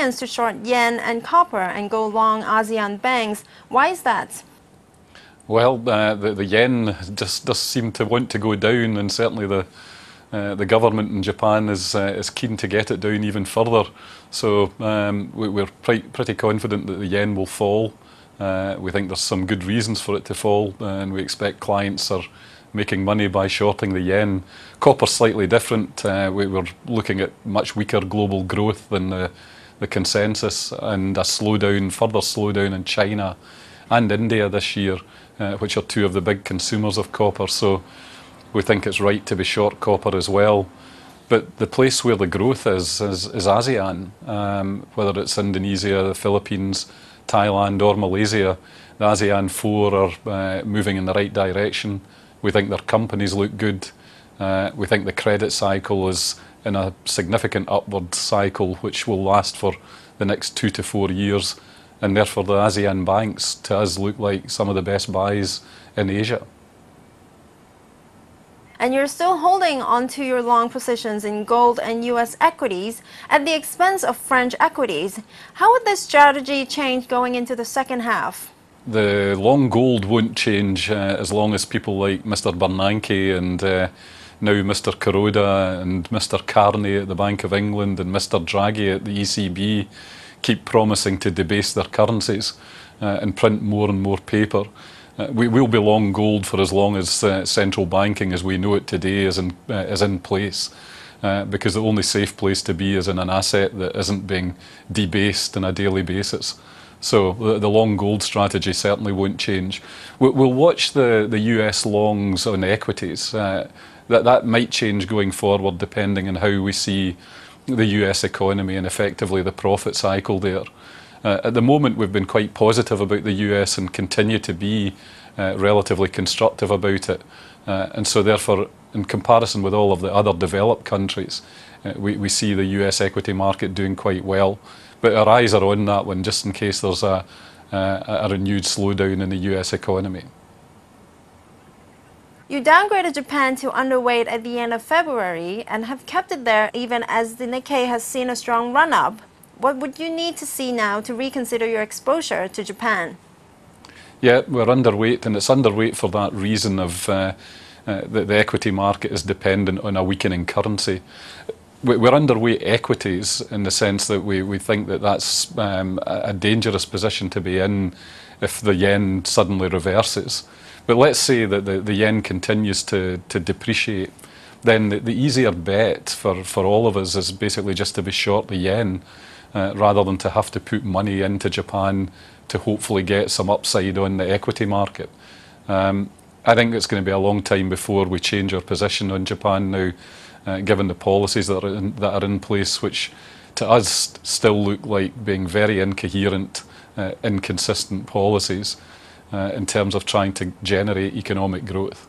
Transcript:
alliance to short yen and copper and go long ASEAN banks. Why is that? Well, uh, the, the yen just does seem to want to go down, and certainly the uh, the government in Japan is uh, is keen to get it down even further. So um, we, are pretty confident that the yen will fall. Uh, we think there's some good reasons for it to fall, and we expect clients are making money by shorting the yen. Copper's slightly different. Uh, we, are looking at much weaker global growth than the, the consensus, and a slowdown, further slowdown in China and India this year, uh, which are two of the big consumers of copper. So we think it's right to be short copper as well. But the place where the growth is is, is ASEAN, um, whether it's Indonesia, the Philippines, Thailand, or Malaysia. The ASEAN four are uh, moving in the right direction. We think their companies look good. Uh, we think the credit cycle is in a significant upward cycle, which will last for the next two to four years. And therefore, the ASEAN banks to us look like some of the best buys in Asia and you're still holding onto your long positions in gold and U.S. equities at the expense of French equities. How would this strategy change going into the second half? The long gold won't change uh, as long as people like Mr. Bernanke and uh, now Mr. Kuroda and Mr. Carney at the Bank of England and Mr. Draghi at the ECB keep promising to debase their currencies uh, and print more and more paper. Uh, we will be long gold for as long as uh, central banking as we know it today is in, uh, is in place. Uh, because the only safe place to be is in an asset that isn't being debased on a daily basis. So the, the long gold strategy certainly won't change. We, will watch the, the US longs on equities. That, that might change going forward depending on how we see the US economy and effectively the profit cycle there. Uh, at the moment, we've been quite positive about the US and continue to be uh, relatively constructive about it. Uh, and so, therefore, in comparison with all of the other developed countries, we, see the US equity market doing quite well. But our eyes are on that one just in case there's a, a renewed slowdown in the US economy. You downgraded Japan to underweight at the end of February and have kept it there even as the Nikkei has seen a strong run up. What would you need to see now to reconsider your exposure to Japan? Yeah, we're underweight, and it's underweight for that reason of uh, uh, the, the equity market is dependent on a weakening currency. We're underweight equities in the sense that we, we think that that's um, a dangerous position to be in if the yen suddenly reverses. But let's say that the, the yen continues to, to depreciate, then the, the easier bet for, for all of us is basically just to be short the yen uh, rather than to have to put money into Japan to hopefully get some upside on the equity market. Um, I think it's going to be a long time before we change our position on Japan now, given the policies that are, in, that are in place, which to us still look like being very incoherent, uh, inconsistent policies uh, in terms of trying to generate economic growth.